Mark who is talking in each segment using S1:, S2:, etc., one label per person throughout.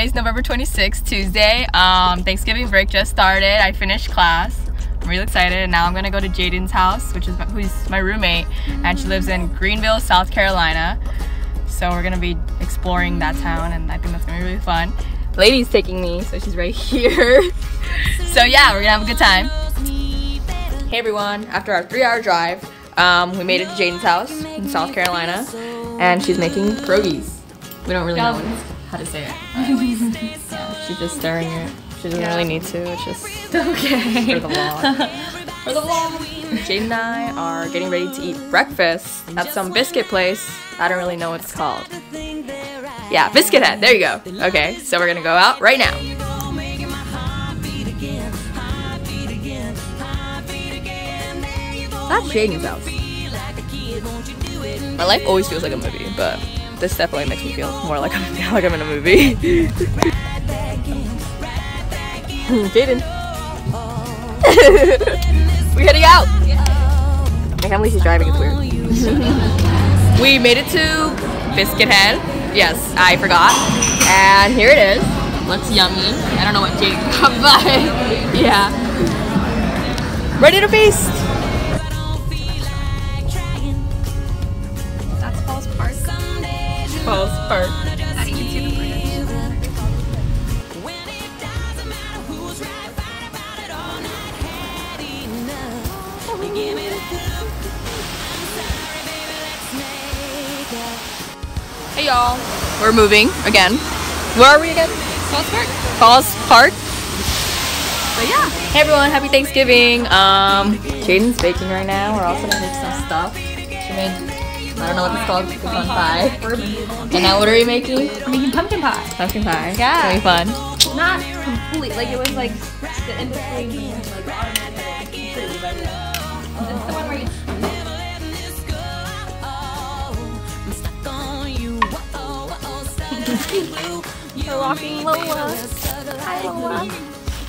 S1: Today's November 26th, Tuesday. Um, Thanksgiving break just started. I finished class. I'm really excited and now I'm gonna go to Jayden's house, which is who's my roommate, and she lives in Greenville, South Carolina. So we're gonna be exploring that town and I think that's gonna be really fun. Lady's taking me, so she's right here. so yeah, we're gonna have a good time. Hey everyone, after our three hour drive, um, we made it to Jayden's house in South Carolina and she's making pierogies. We don't really know how to say it. yeah, she's just stirring it. She doesn't really need to, it's just okay. for the vlog. for the vlog. Jayden and I are getting ready to eat breakfast at some biscuit place. I don't really know what it's called. Yeah, Biscuit Head, there you go. Okay, so we're gonna go out right now. That's Jayden's house. My life always feels like a movie, but this definitely makes me feel more like I'm, like I'm in a movie. Jayden. We're heading out. Believe she's driving, it's weird. we made it to Biscuit Head. Yes, I forgot. And here it is. Looks yummy. I don't know what Jake got, but yeah. Ready to feast! Hey y'all. We're moving again. Where are we again?
S2: Falls Park.
S1: Falls Park. So yeah. Hey everyone, happy Thanksgiving. Um, Jayden's baking right now. We're also gonna make some stuff. She made, I don't know what it's called, pecan pie. And now what are we making?
S2: I'm making pumpkin pie.
S1: Pumpkin pie.
S2: Yeah.
S1: It's gonna be fun.
S2: Not complete. Like it was like the in between like We're walking Lola. Hi Lola.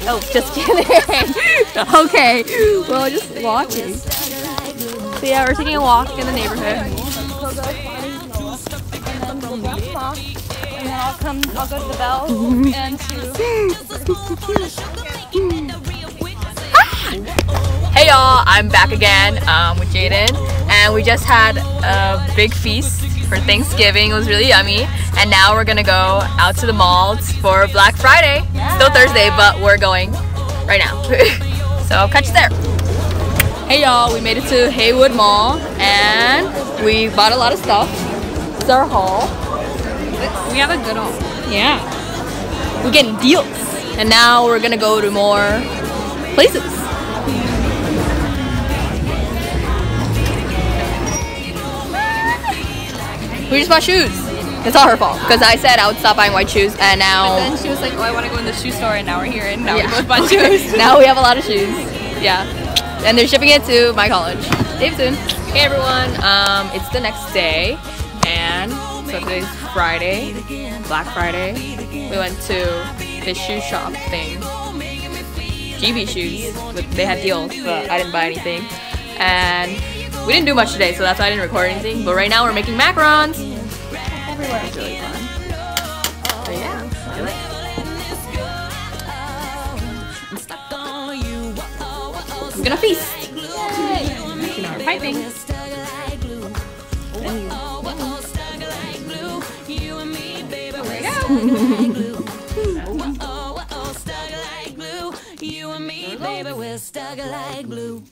S1: Oh, just kidding. okay. Well, just walking.
S2: So yeah, we're taking a walk in the neighborhood. And then I'll come, I'll go to the bell and to
S1: Hey y'all, I'm back again um, with Jayden, and we just had a big feast for Thanksgiving. It was really yummy, and now we're gonna go out to the mall for Black Friday. Still Thursday, but we're going right now. so I'll catch you there. Hey y'all, we made it to Haywood Mall, and we bought a lot of stuff. It's our haul.
S2: We have a good haul.
S1: Yeah, we're getting deals, and now we're gonna go to more places. We just bought shoes. It's all her fault because I said I would stop buying white shoes, and now And
S2: Then she was like, "Oh, I want to go in the shoe store," and now we're here, and now
S1: Yeah.
S2: we both bought shoes.
S1: now we have a lot of shoes. Yeah, and they're shipping it to my college, Davidson. Hey everyone, um, it's the next day, and so today's Friday, Black Friday. We went to this shoe shop thing, GB shoes. But they had deals, but I didn't buy anything, and we didn't do much today, so that's why I didn't record anything. But right now we're making macarons. Everywhere is really fun. So yeah, do it. I'm gonna feast.
S2: You know, we're piping.
S3: You and me, baby, we're stuck like glue.